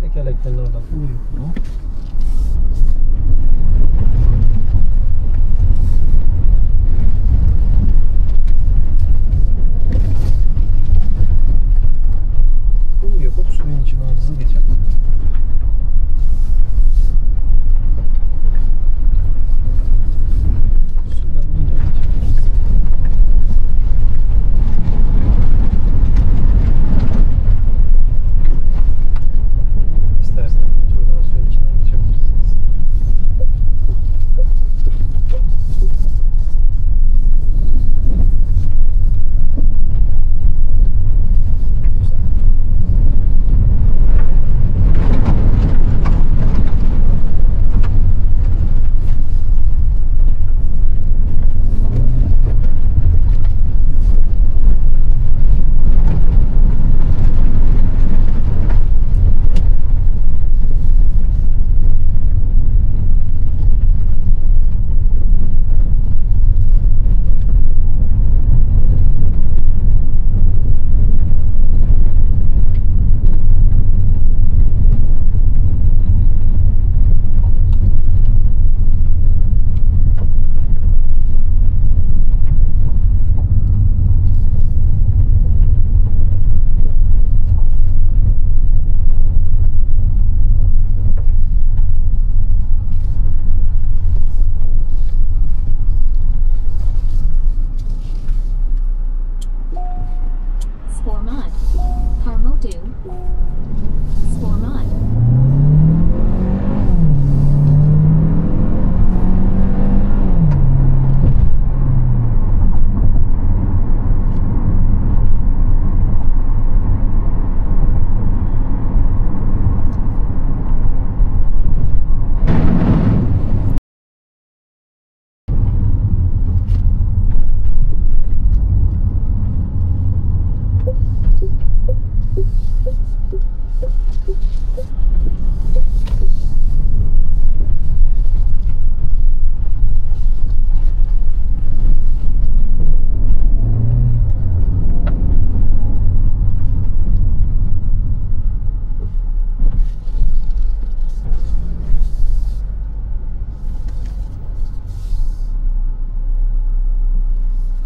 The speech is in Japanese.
tekerleklerini oradan uyuyor. you